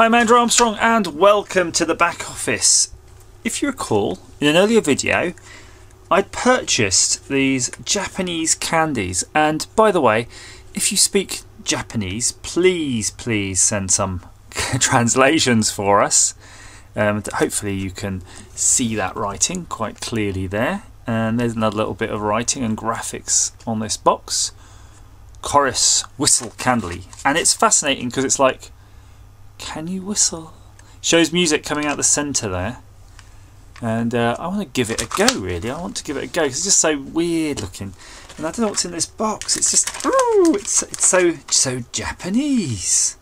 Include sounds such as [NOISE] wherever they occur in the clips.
Hi, I'm Andrew Armstrong and welcome to the back office. If you recall, in an earlier video, I'd purchased these Japanese candies and by the way, if you speak Japanese, please, please send some [LAUGHS] translations for us. Um, hopefully you can see that writing quite clearly there. And there's another little bit of writing and graphics on this box. Coris Whistle Candy. And it's fascinating because it's like, can you whistle? Shows music coming out the centre there. And uh, I want to give it a go really. I want to give it a go because it's just so weird looking. And I don't know what's in this box. It's just, ooh, it's, it's so, so Japanese.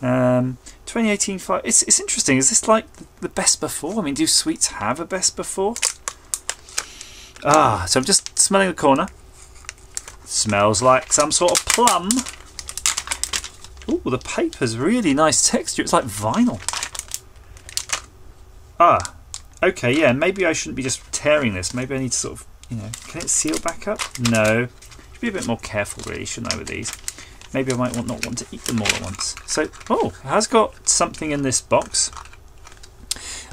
Um, 2018 five. It's, it's interesting. Is this like the best before? I mean, do sweets have a best before? Ah, so I'm just smelling the corner. Smells like some sort of plum. Oh, the paper's really nice texture. It's like vinyl. Ah, okay, yeah. Maybe I shouldn't be just tearing this. Maybe I need to sort of, you know, can it seal back up? No. Should be a bit more careful, really, shouldn't I, with these? Maybe I might want, not want to eat them all at once. So, oh, it has got something in this box.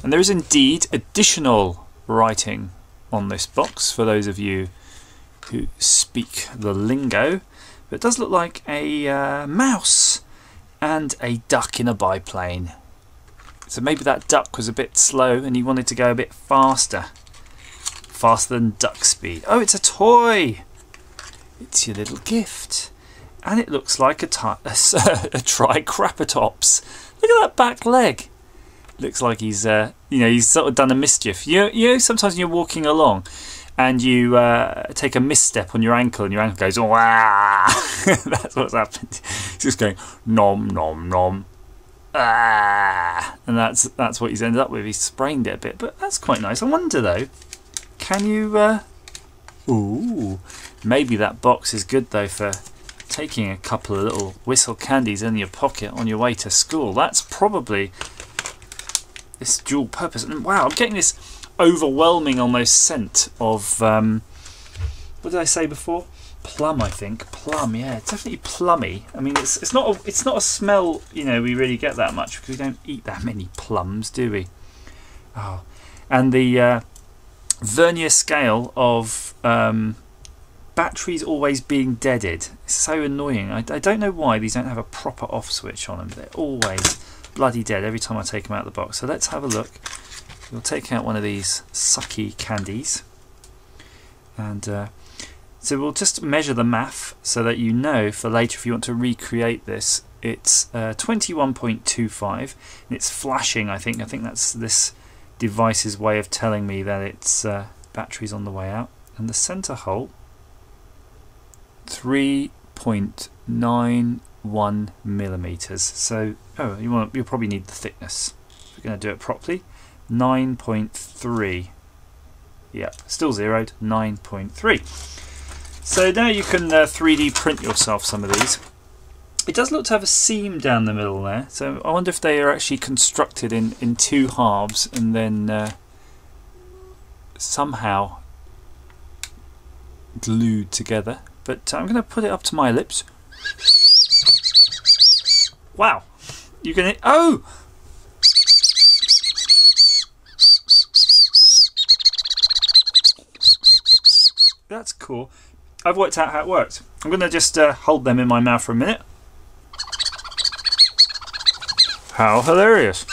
And there is indeed additional writing on this box for those of you who speak the lingo. But it does look like a uh, mouse and a duck in a biplane. So maybe that duck was a bit slow and he wanted to go a bit faster. Faster than duck speed. Oh, it's a toy! It's your little gift. And it looks like a, [LAUGHS] a, a Triceratops. Look at that back leg. Looks like he's, uh, you know, he's sort of done a mischief. You, you know, sometimes you're walking along and you uh, take a misstep on your ankle and your ankle goes, [LAUGHS] that's what's happened. He's just going, nom, nom, nom. Ah! And that's that's what he's ended up with. He's sprained it a bit, but that's quite nice. I wonder though, can you? Uh, ooh, maybe that box is good though for taking a couple of little whistle candies in your pocket on your way to school. That's probably this dual purpose. And wow, I'm getting this overwhelming almost scent of um, what did I say before? Plum, I think. Plum, yeah, definitely plummy. I mean, it's it's not a, it's not a smell you know we really get that much because we don't eat that many plums, do we? Oh, and the uh, vernier scale of um, batteries always being deaded. It's so annoying. I, I don't know why these don't have a proper off switch on them. They're always bloody dead every time I take them out of the box. So let's have a look. We'll take out one of these sucky candies. And uh, so we'll just measure the math so that you know for later if you want to recreate this. It's uh, 21.25 and it's flashing I think. I think that's this device's way of telling me that it's uh, batteries on the way out. And the center hole 3.91 millimeters. So, oh, you want you'll probably need the thickness. If we're going to do it properly, 9.3. Yeah, still zeroed, 9.3. So now you can uh, 3D print yourself some of these. It does look to have a seam down the middle there, so I wonder if they are actually constructed in, in two halves and then uh, somehow glued together. But I'm going to put it up to my lips. Wow! You can. Oh! That's cool. I've worked out how it works. I'm going to just uh, hold them in my mouth for a minute. How hilarious.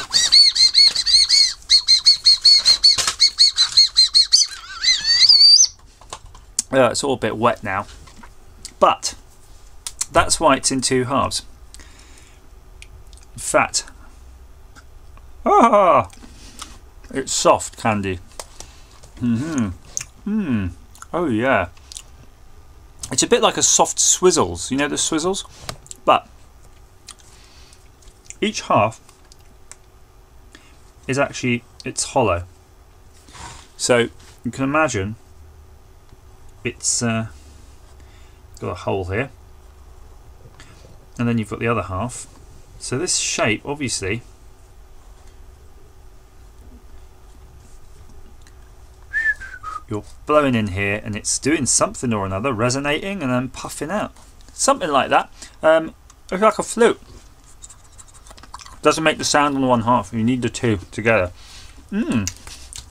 Uh, it's all a bit wet now. But that's why it's in two halves. Fat. Ah! It's soft candy. Mm hmm. Hmm. Oh, yeah. It's a bit like a soft Swizzels. You know the Swizzels? But each half is actually it's hollow. So you can imagine it's uh, got a hole here and then you've got the other half so this shape obviously you're blowing in here and it's doing something or another resonating and then puffing out something like that um, like a flute Doesn't make the sound on one half. You need the two together. Mmm.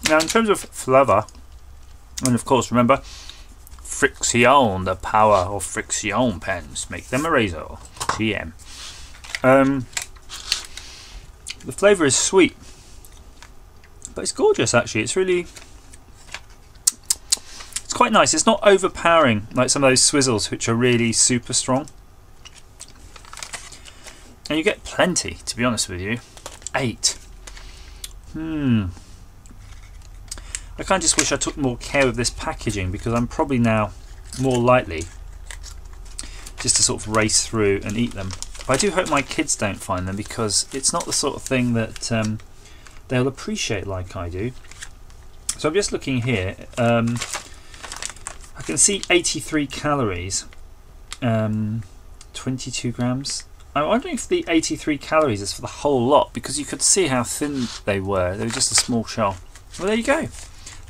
Now, in terms of flavour, and of course, remember, friction, the power of friction pens. Make them a razor. TM. Um, the flavour is sweet, but it's gorgeous actually. It's really, it's quite nice. It's not overpowering like some of those Swizzels, which are really super strong. And you get plenty, to be honest with you. Eight. Hmm. I kind of just wish I took more care of this packaging because I'm probably now more likely just to sort of race through and eat them. But I do hope my kids don't find them because it's not the sort of thing that um, they'll appreciate like I do. So I'm just looking here. Um, I can see 83 calories, um, 22 grams. I'm wondering if the 83 calories is for the whole lot because you could see how thin they were. They were just a small shell. Well, there you go.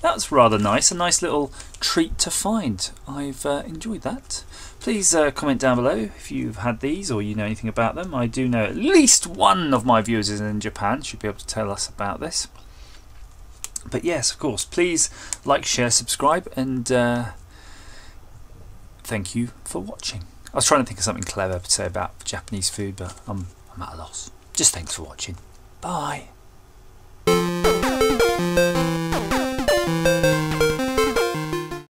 That's rather nice. A nice little treat to find. I've uh, enjoyed that. Please uh, comment down below if you've had these or you know anything about them. I do know at least one of my viewers is in Japan. Should be able to tell us about this. But yes, of course. Please like, share, subscribe, and uh, thank you for watching. I was trying to think of something clever to say about Japanese food, but I'm, I'm at a loss. Just thanks for watching. Bye.